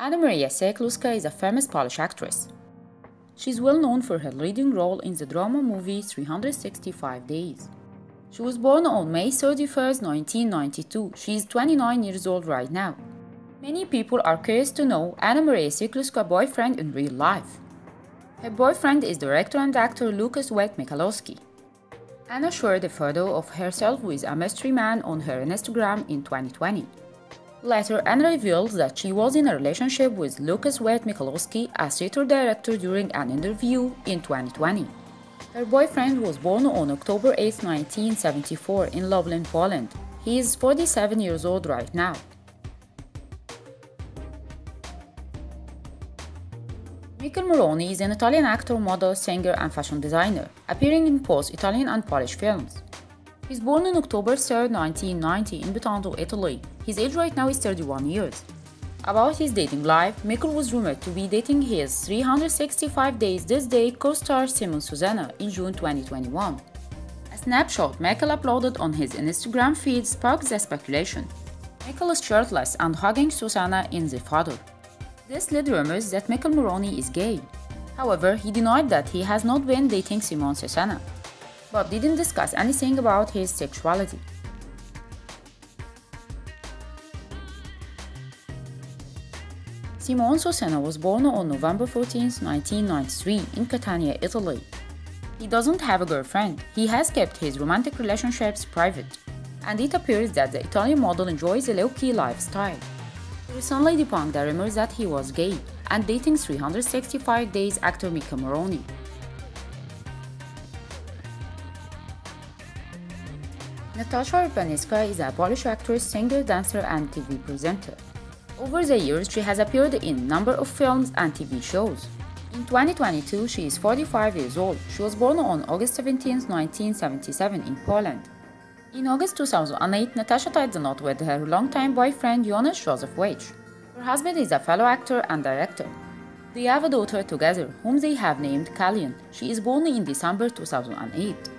Anna Maria Sieklucka is a famous Polish actress. She is well known for her leading role in the drama movie 365 Days. She was born on May 31, 1992. She is 29 years old right now. Many people are curious to know Anna Maria Sieklucka's boyfriend in real life. Her boyfriend is director and actor Lucas Witt Michalowski. Anna shared a photo of herself with a mystery man on her Instagram in 2020. Later, Anna revealed that she was in a relationship with Lucas Witt Michalowski, a theater director, during an interview in 2020. Her boyfriend was born on October 8, 1974, in Lublin, Poland. He is 47 years old right now. Michael Morrone is an Italian actor, model, singer, and fashion designer, appearing in both Italian and Polish films. He was born on October 3, 1990 in Bitonto, Italy. His age right now is 31 years. About his dating life, Michael was rumored to be dating his 365 Days This Day co-star Simon Susinna in June 2021. A snapshot Michael uploaded on his Instagram feed sparked the speculation. Michael is shirtless and hugging Susinna in the photo. This led rumors that Michael Morrone is gay. However, he denied that he has not been dating Simon Susinna but didn't discuss anything about his sexuality. Simone Susinna was born on November 14, 1993 in Catania, Italy. He doesn't have a girlfriend, he has kept his romantic relationships private, and it appears that the Italian model enjoys a low-key lifestyle. Recently debunked the rumors that he was gay and dating 365 Days actor Mika Morrone. Natasha Urbanska is a Polish actress, singer, dancer, and TV presenter. Over the years, she has appeared in a number of films and TV shows. In 2022, she is 45 years old. She was born on August 17, 1977 in Poland. In August 2008, Natasha tied the knot with her longtime boyfriend Janusz Józefowicz. Her husband is a fellow actor and director. They have a daughter together, whom they have named Kalina. She is born in December 2008.